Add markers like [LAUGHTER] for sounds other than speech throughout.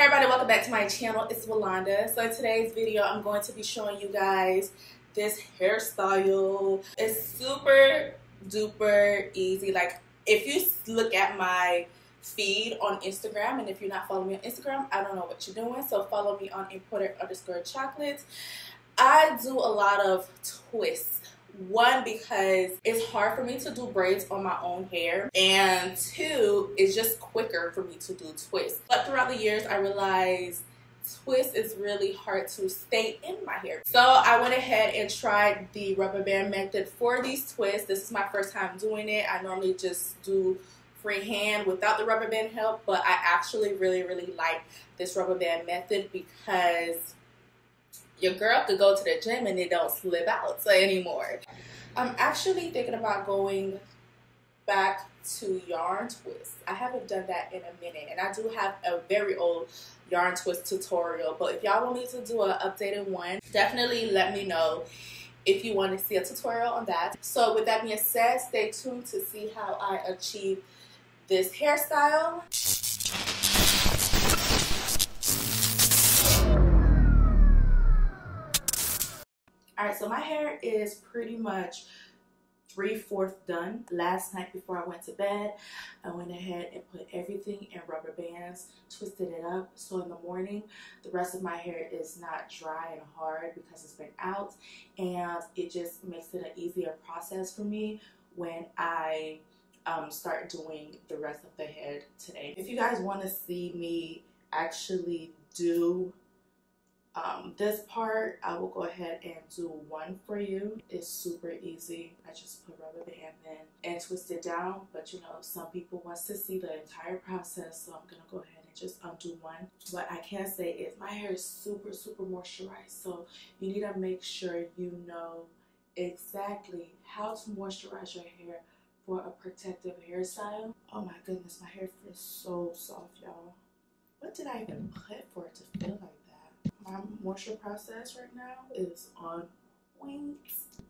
Hey everybody, welcome back to my channel. It's Wilonda. So in today's video, I'm going to be showing you guys this hairstyle. It's super duper easy. Like if you look at my feed on Instagram, and if you're not following me on Instagram, I don't know what you're doing. So follow me on imported underscore chocolates. I do a lot of twists one, because it's hard for me to do braids on my own hair. And two, it's just quicker for me to do twists. But throughout the years, I realized twist is really hard to stay in my hair. So I went ahead and tried the rubber band method for these twists. This is my first time doing it. I normally just do freehand without the rubber band help, but I actually really, really like this rubber band method because your girl could go to the gym and it don't slip out [LAUGHS] anymore. I'm actually thinking about going back to yarn twist. I haven't done that in a minute and I do have a very old yarn twist tutorial but if y'all want me to do an updated one definitely let me know if you want to see a tutorial on that. So with that being said stay tuned to see how I achieve this hairstyle. Alright, so my hair is pretty much three-fourths done. Last night before I went to bed, I went ahead and put everything in rubber bands, twisted it up. So in the morning, the rest of my hair is not dry and hard because it's been out. And it just makes it an easier process for me when I um, start doing the rest of the head today. If you guys want to see me actually do um, this part, I will go ahead and do one for you. It's super easy. I just put rubber band in and twist it down. But you know, some people wants to see the entire process, so I'm gonna go ahead and just undo one. What I can say is my hair is super, super moisturized. So you need to make sure you know exactly how to moisturize your hair for a protective hairstyle. Oh my goodness, my hair feels so soft, y'all. What did I even put for it to feel like Um, my moisture process right now is on point.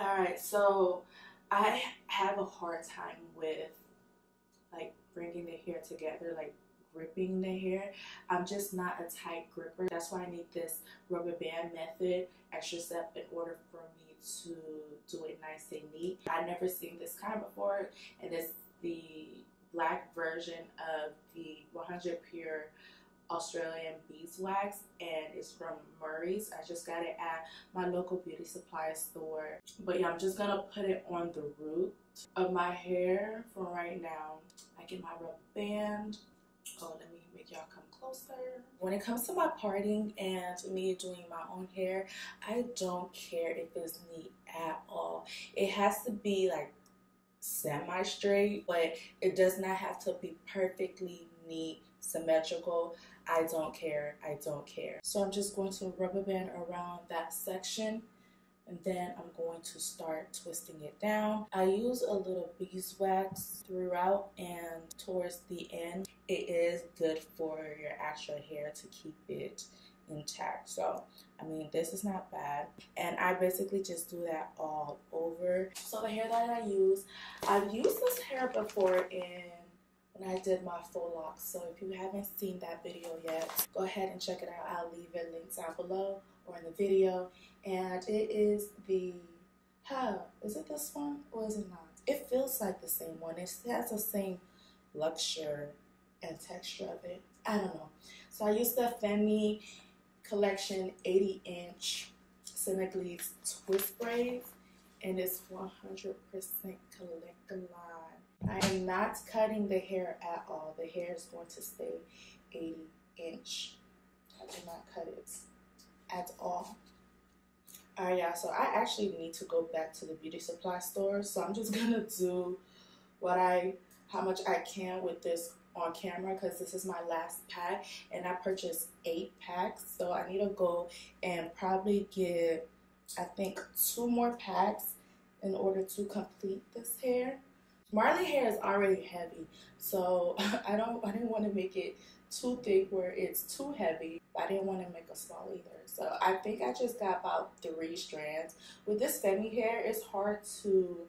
Alright, so I have a hard time with like bringing the hair together, like gripping the hair. I'm just not a tight gripper. That's why I need this rubber band method extra step in order for me to do it nice and neat. I've never seen this kind before and it's the black version of the 100 Pure Australian beeswax and it's from Murray's. I just got it at my local beauty supply store. But yeah, I'm just gonna put it on the root of my hair for right now. I get my rubber band. Oh, let me make y'all come closer. When it comes to my parting and me doing my own hair, I don't care if it's neat at all. It has to be like semi-straight, but it does not have to be perfectly neat, symmetrical. I don't care, I don't care. So I'm just going to rubber band around that section and then I'm going to start twisting it down. I use a little beeswax throughout and towards the end it is good for your actual hair to keep it intact. So, I mean, this is not bad. And I basically just do that all over. So the hair that I use, I've used this hair before in when I did my full locks. So if you haven't seen that video yet, go ahead and check it out. I'll leave it linked down below or in the video. And it is the, how, is it this one or is it not? It feels like the same one. It has the same luxury and texture of it. I don't know. So I used the Femi Collection 80 inch Senegalese twist braids and it's 100% collector I am not cutting the hair at all. The hair is going to stay 80 inch. I did not cut it at all. Alright, yeah, so I actually need to go back to the beauty supply store. So I'm just [LAUGHS] gonna do what I, how much I can with this on camera because this is my last pack and I purchased eight packs. So I need to go and probably get, I think, two more packs in order to complete this hair. Marley hair is already heavy, so [LAUGHS] I don't I didn't want to make it too thick where it's too heavy. I didn't want to make a small either. So I think I just got about three strands. With this Femi hair, it's hard to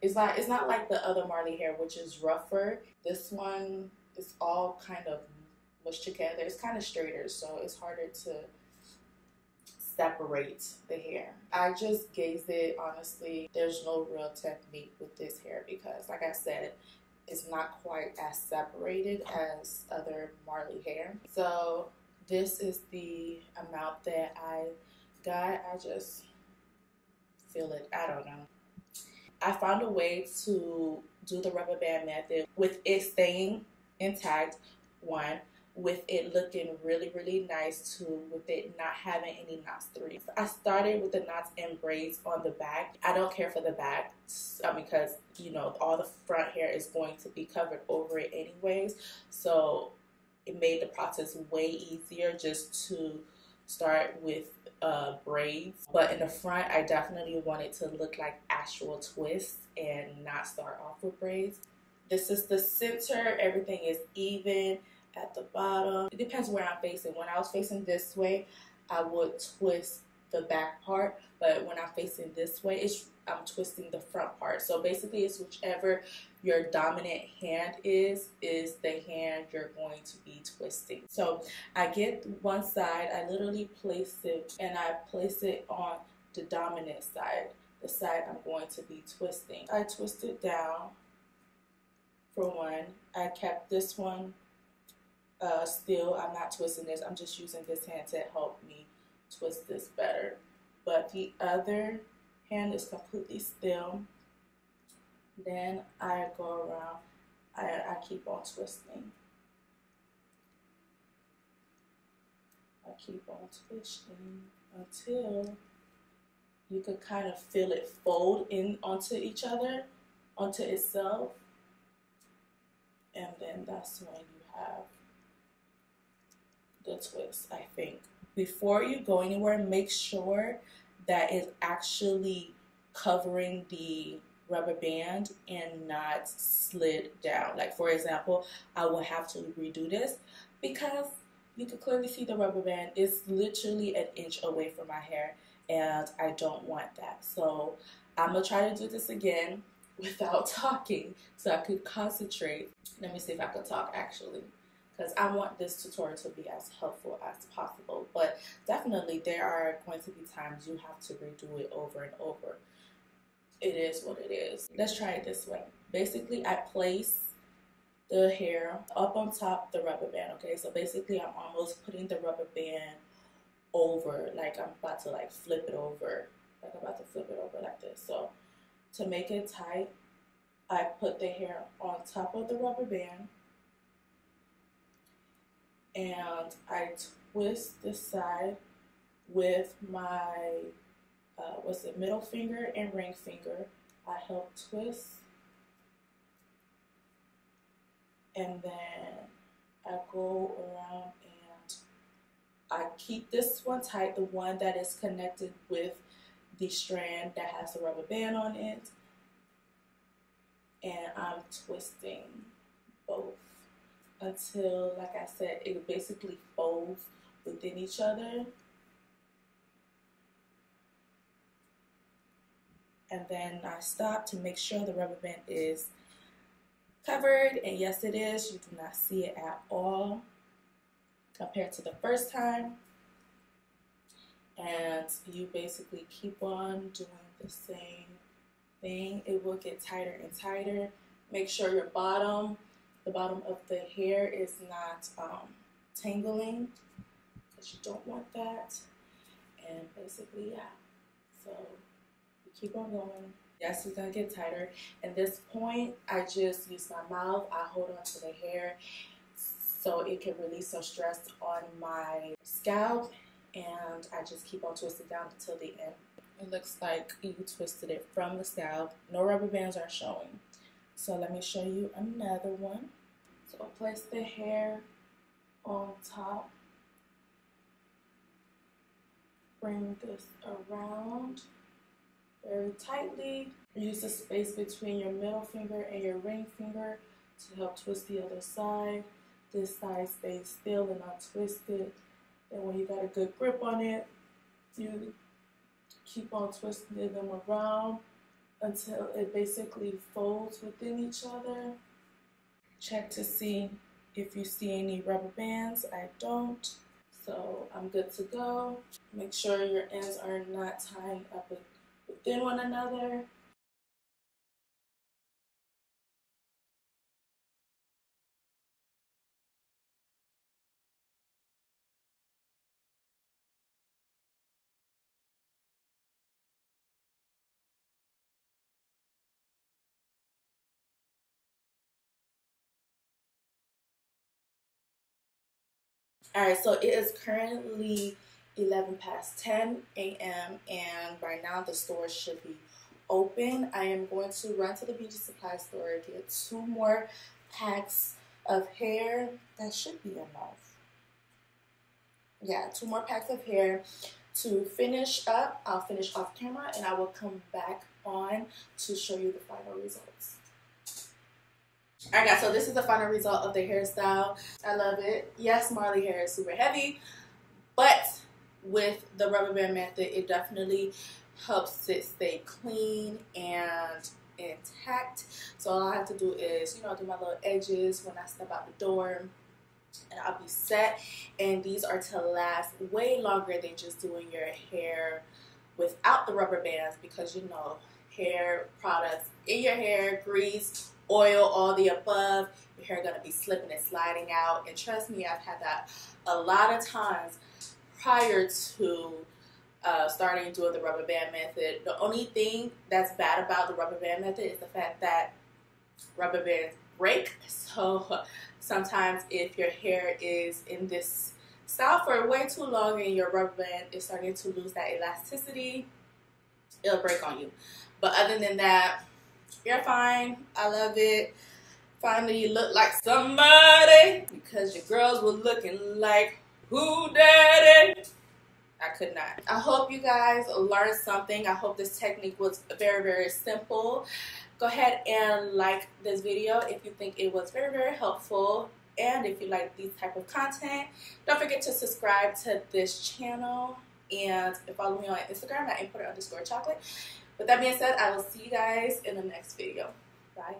it's not it's not like the other Marley hair which is rougher. This one is all kind of mushed together. It's kind of straighter, so it's harder to separate the hair. I just gaze it honestly. There's no real technique with this hair because like I said, it's not quite as separated as other Marley hair. So this is the amount that I got. I just feel it. I don't know. I found a way to do the rubber band method with it staying intact, one, with it looking really, really nice too, with it not having any knots through. I started with the knots and braids on the back. I don't care for the back uh, because, you know, all the front hair is going to be covered over it anyways. So it made the process way easier just to start with uh, braids. But in the front, I definitely wanted it to look like actual twists and not start off with braids. This is the center. Everything is even at the bottom. It depends where I'm facing. When I was facing this way, I would twist the back part, but when I'm facing this way, it's I'm twisting the front part. So basically, it's whichever your dominant hand is, is the hand you're going to be twisting. So I get one side, I literally place it, and I place it on the dominant side, the side I'm going to be twisting. I twist it down for one. I kept this one uh, still. I'm not twisting this. I'm just using this hand to help me twist this better. But the other hand is completely still. Then I go around, I, I keep on twisting. I keep on twisting until you can kind of feel it fold in onto each other, onto itself. And then that's when you have the twist, I think. Before you go anywhere, make sure that is actually covering the rubber band and not slid down. Like for example, I will have to redo this because you can clearly see the rubber band is literally an inch away from my hair and I don't want that. So I'm gonna try to do this again [LAUGHS] without talking so I could concentrate. Let me see if I can talk actually because I want this tutorial to be as helpful as possible. But definitely there are going to be times you have to redo it over and over. It is what it is. Let's try it this way. Basically, I place the hair up on top the rubber band, okay? So basically, I'm almost putting the rubber band over, like I'm about to like flip it over, like I'm about to flip it over like this. So to make it tight, I put the hair on top of the rubber band and I twist the side with my uh, what's it middle finger and ring finger. I help twist. And then I go around and I keep this one tight, the one that is connected with the strand that has the rubber band on it. And I'm twisting both until, like I said, it basically folds within each other. And then I stop to make sure the rubber band is covered. And yes, it is. You do not see it at all compared to the first time. And you basically keep on doing the same thing. It will get tighter and tighter. Make sure your bottom the bottom of the hair is not um, tangling because you don't want that. And basically, yeah. So you keep on going. Yes, it's gonna get tighter. At this point, I just use my mouth. I hold on to the hair so it can release some stress on my scalp. And I just keep on twisting down until the end. It looks like you twisted it from the scalp. No rubber bands are showing. So let me show you another one. So I'll place the hair on top. Bring this around very tightly. Use the space between your middle finger and your ring finger to help twist the other side. This side stays still and not twisted. And when you got a good grip on it, you keep on twisting them around until it basically folds within each other. Check to see if you see any rubber bands. I don't. So I'm good to go. Make sure your ends are not tying up within one another. All right, so it is currently 11 past 10 a.m. and right now the store should be open. I am going to run to the beauty supply store, get two more packs of hair. That should be enough. Yeah, two more packs of hair to finish up. I'll finish off camera and I will come back on to show you the final results. Alright guys, so this is the final result of the hairstyle. I love it. Yes, Marley hair is super heavy, but with the rubber band method, it definitely helps it stay clean and intact. So all I have to do is, you know, do my little edges when I step out the door and I'll be set. And these are to last way longer than just doing your hair without the rubber bands because, you know, hair products in your hair, grease, oil, all the above. Your hair gonna be slipping and sliding out. And trust me, I've had that a lot of times prior to uh, starting doing the rubber band method. The only thing that's bad about the rubber band method is the fact that rubber bands break. [LAUGHS] So sometimes if your hair is in this style for way too long and your rubber band is starting to lose that elasticity, it'll break on you. But other than that, you're fine. I love it. Finally, you look like somebody because your girls were looking like who daddy. I could not. I hope you guys learned something. I hope this technique was very, very simple. Go ahead and like this video if you think it was very, very helpful. And if you like these type of content, don't forget to subscribe to this channel and follow me on Instagram at imported underscore chocolate. With that being said, I will see you guys in the next video. Bye.